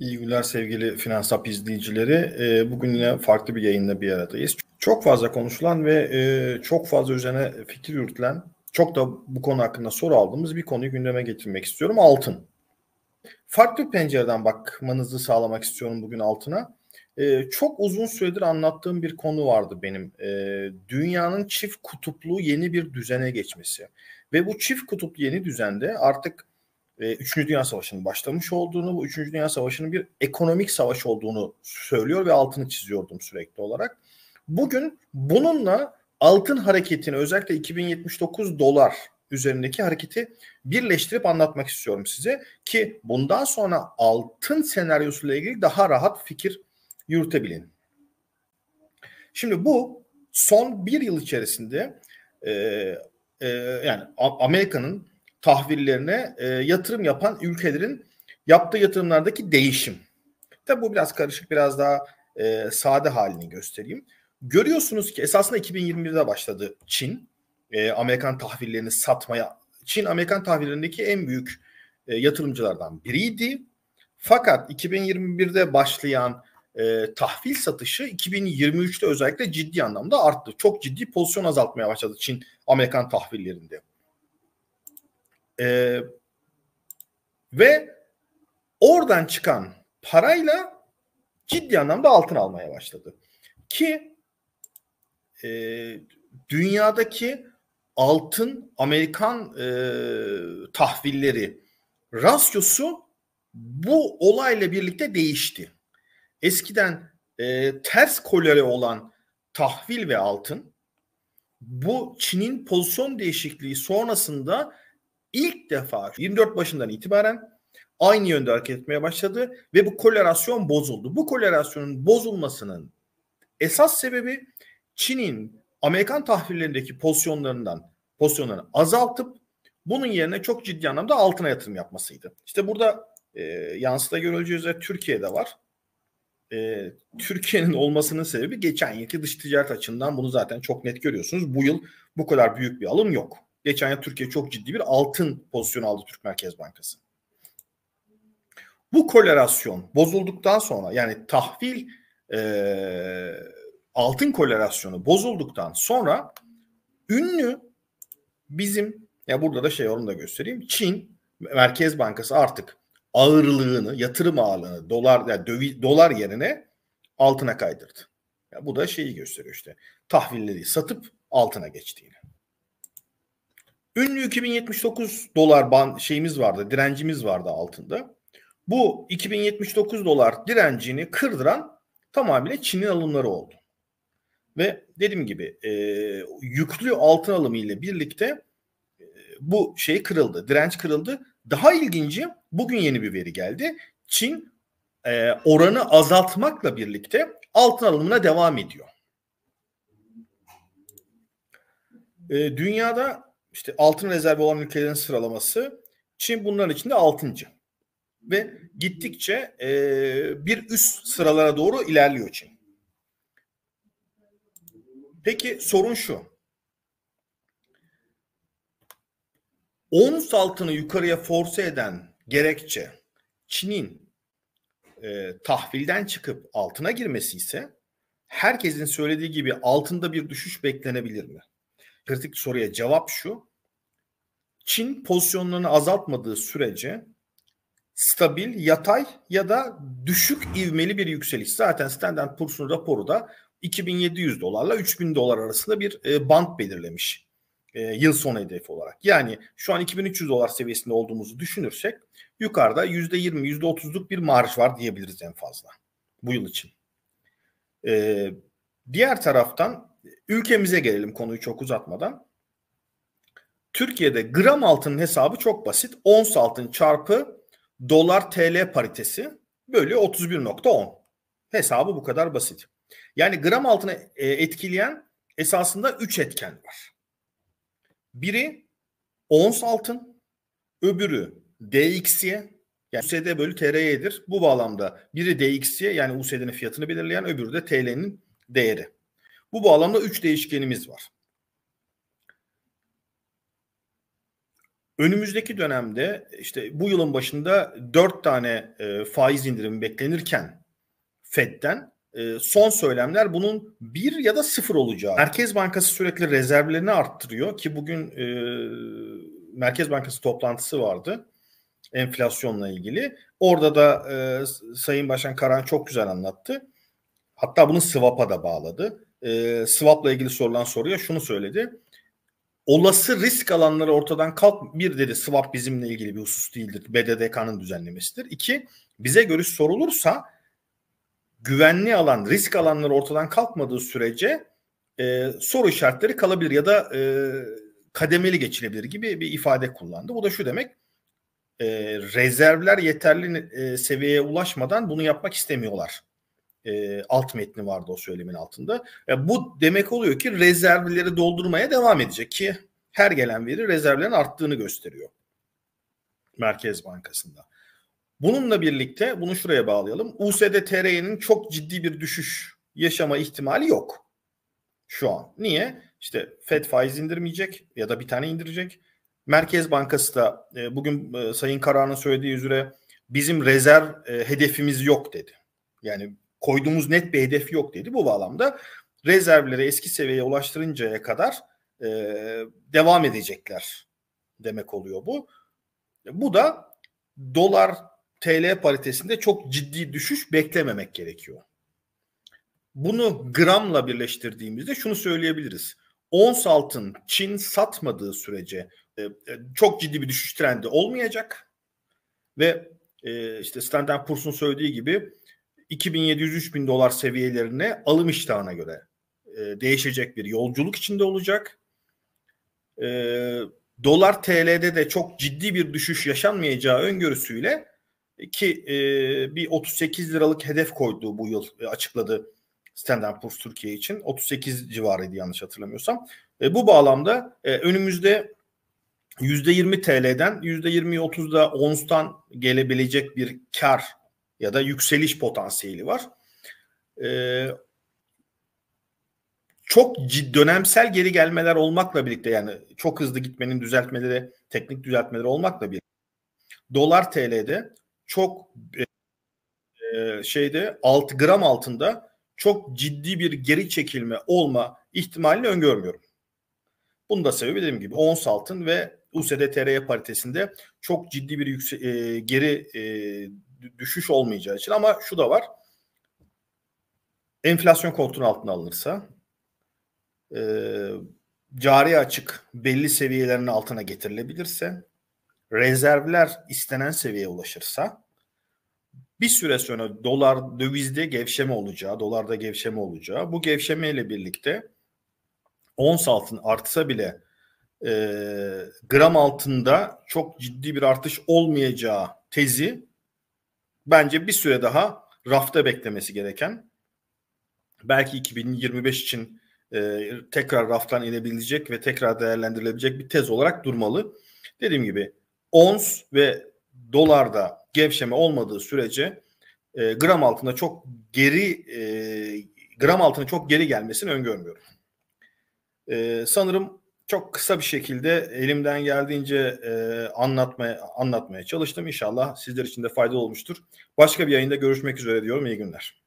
İyi günler sevgili Finans izleyicileri. Ee, bugün yine farklı bir yayında bir aradayız. Çok fazla konuşulan ve e, çok fazla üzerine fikir yürütülen, çok da bu konu hakkında soru aldığımız bir konuyu gündeme getirmek istiyorum. Altın. Farklı bir pencereden bakmanızı sağlamak istiyorum bugün altına. Ee, çok uzun süredir anlattığım bir konu vardı benim. Ee, dünyanın çift kutuplu yeni bir düzene geçmesi. Ve bu çift kutuplu yeni düzende artık e, Üçüncü Dünya Savaşı'nın başlamış olduğunu, bu Üçüncü Dünya Savaşı'nın bir ekonomik savaş olduğunu söylüyor ve altını çiziyordum sürekli olarak. Bugün bununla altın hareketini özellikle 2079 dolar üzerindeki hareketi birleştirip anlatmak istiyorum size ki bundan sonra altın senaryosuyla ilgili daha rahat fikir yürütebilin. Şimdi bu son bir yıl içerisinde e, e, yani Amerika'nın tahvillerine e, yatırım yapan ülkelerin yaptığı yatırımlardaki değişim. Tabi bu biraz karışık, biraz daha e, sade halini göstereyim. Görüyorsunuz ki esasında 2021'de başladı Çin. E, Amerikan tahvillerini satmaya. Çin Amerikan tahvillerindeki en büyük e, yatırımcılardan biriydi. Fakat 2021'de başlayan e, tahvil satışı 2023'te özellikle ciddi anlamda arttı. Çok ciddi pozisyon azaltmaya başladı Çin Amerikan tahvillerinde. Ee, ve oradan çıkan parayla ciddi anlamda altın almaya başladı. Ki e, dünyadaki altın Amerikan e, tahvilleri rasyosu bu olayla birlikte değişti. Eskiden e, ters kolere olan tahvil ve altın bu Çin'in pozisyon değişikliği sonrasında ilk defa 24 başından itibaren aynı yönde hareket etmeye başladı ve bu kolerasyon bozuldu. Bu kolerasyonun bozulmasının esas sebebi Çin'in Amerikan tahvillerindeki pozisyonlarından pozisyonlarını azaltıp bunun yerine çok ciddi anlamda altına yatırım yapmasıydı. İşte burada e, yansıda görüleceği üzere Türkiye'de var. E, Türkiye'nin olmasının sebebi geçen yılki dış ticaret açısından bunu zaten çok net görüyorsunuz. Bu yıl bu kadar büyük bir alım yok. Geçen yıl Türkiye çok ciddi bir altın pozisyonu aldı Türk Merkez Bankası. Bu kolerasyon bozulduktan sonra yani tahvil e, altın kolerasyonu bozulduktan sonra ünlü bizim ya burada da şey onu da göstereyim. Çin Merkez Bankası artık ağırlığını, yatırım ağırlığını dolar yani dövi, dolar yerine altına kaydırdı. Ya bu da şeyi gösteriyor işte. Tahvilleri satıp altına geçtiğini. Ünlü 2079 dolar ban şeyimiz vardı, direncimiz vardı altında. Bu 2079 dolar direncini kırdıran tamamıyla Çin'in alımları oldu. Ve dediğim gibi e, yüklü altın alımı ile birlikte e, bu şey kırıldı, direnç kırıldı. Daha ilginci bugün yeni bir veri geldi. Çin e, oranı azaltmakla birlikte altın alımına devam ediyor. E, dünyada işte altın rezervi olan ülkelerin sıralaması Çin bunların içinde altıncı. Ve gittikçe e, bir üst sıralara doğru ilerliyor Çin. Peki sorun şu. Ons altını yukarıya force eden gerekçe Çin'in e, tahvilden çıkıp altına girmesi ise herkesin söylediği gibi altında bir düşüş beklenebilir mi? Kritik soruya cevap şu. Çin pozisyonlarını azaltmadığı sürece stabil, yatay ya da düşük ivmeli bir yükseliş. Zaten Standard Poor's'un raporu da 2700 dolarla 3000 dolar arasında bir e, band belirlemiş e, yıl sonu hedefi olarak. Yani şu an 2300 dolar seviyesinde olduğumuzu düşünürsek yukarıda %20, %30'luk bir marj var diyebiliriz en fazla bu yıl için. E, diğer taraftan ülkemize gelelim konuyu çok uzatmadan. Türkiye'de gram altının hesabı çok basit. Ons altın çarpı dolar TL paritesi bölü 31.10. Hesabı bu kadar basit. Yani gram altını e, etkileyen esasında 3 etken var. Biri ons altın, öbürü DXY yani USD bölü TRY'dir. Bu bağlamda biri DXY yani USD'nin fiyatını belirleyen öbürü de TL'nin değeri. Bu bağlamda üç değişkenimiz var. önümüzdeki dönemde işte bu yılın başında 4 tane e, faiz indirimi beklenirken Fed'den e, son söylemler bunun bir ya da sıfır olacağı. Merkez Bankası sürekli rezervlerini arttırıyor ki bugün e, Merkez Bankası toplantısı vardı enflasyonla ilgili. Orada da e, Sayın Başkan Karan çok güzel anlattı. Hatta bunu swap'a da bağladı. E, swap'la ilgili sorulan soruya şunu söyledi. Olası risk alanları ortadan kalk. Bir dedi swap bizimle ilgili bir husus değildir. BDDK'nın düzenlemesidir. İki bize görüş sorulursa güvenli alan, risk alanları ortadan kalkmadığı sürece e, soru işaretleri kalabilir ya da e, kademeli geçilebilir gibi bir ifade kullandı. Bu da şu demek e, rezervler yeterli e, seviyeye ulaşmadan bunu yapmak istemiyorlar. E, alt metni vardı o söylemin altında. E, bu demek oluyor ki rezervleri doldurmaya devam edecek ki her gelen veri rezervlerin arttığını gösteriyor. Merkez Bankası'nda. Bununla birlikte bunu şuraya bağlayalım. USD TR'nin çok ciddi bir düşüş yaşama ihtimali yok. Şu an. Niye? İşte Fed faiz indirmeyecek ya da bir tane indirecek. Merkez Bankası da e, bugün e, Sayın Karahan'ın söylediği üzere bizim rezerv e, hedefimiz yok dedi. Yani koyduğumuz net bir hedef yok dedi. Bu bağlamda rezervleri eski seviyeye ulaştırıncaya kadar e, devam edecekler demek oluyor bu. Bu da dolar TL paritesinde çok ciddi düşüş beklememek gerekiyor. Bunu gramla birleştirdiğimizde şunu söyleyebiliriz. Ons altın Çin satmadığı sürece e, e, çok ciddi bir düşüş trendi olmayacak ve e, işte Standard Poor's'un söylediği gibi 2700-3000 dolar seviyelerine alım iştahına göre e, değişecek bir yolculuk içinde olacak. E, dolar TL'de de çok ciddi bir düşüş yaşanmayacağı öngörüsüyle ki e, bir 38 liralık hedef koydu bu yıl e, açıkladı Standard Poor's Türkiye için. 38 civarıydı yanlış hatırlamıyorsam. E, bu bağlamda e, önümüzde %20 TL'den %20'yi 30'da ONS'tan gelebilecek bir kar ya da yükseliş potansiyeli var. Ee, çok ciddi dönemsel geri gelmeler olmakla birlikte yani çok hızlı gitmenin düzeltmeleri, teknik düzeltmeleri olmakla birlikte dolar TL'de çok e, şeyde 6 gram altında çok ciddi bir geri çekilme olma ihtimalini öngörmüyorum. Bunun da sebebi dediğim gibi ons altın ve USD TR paritesinde çok ciddi bir yükse- e, geri e, düşüş olmayacağı için ama şu da var. Enflasyon kontrol altına alınırsa e, cari açık belli seviyelerin altına getirilebilirse rezervler istenen seviyeye ulaşırsa bir süre sonra dolar dövizde gevşeme olacağı, dolarda gevşeme olacağı, bu gevşemeyle birlikte ons altın artsa bile e, gram altında çok ciddi bir artış olmayacağı tezi bence bir süre daha rafta beklemesi gereken belki 2025 için e, tekrar raftan inebilecek ve tekrar değerlendirilebilecek bir tez olarak durmalı. Dediğim gibi ons ve dolarda gevşeme olmadığı sürece e, gram altında çok geri e, gram altına çok geri gelmesini öngörmüyorum. E, sanırım çok kısa bir şekilde elimden geldiğince e, anlatmaya anlatmaya çalıştım. İnşallah sizler için de faydalı olmuştur. Başka bir yayında görüşmek üzere diyorum. İyi günler.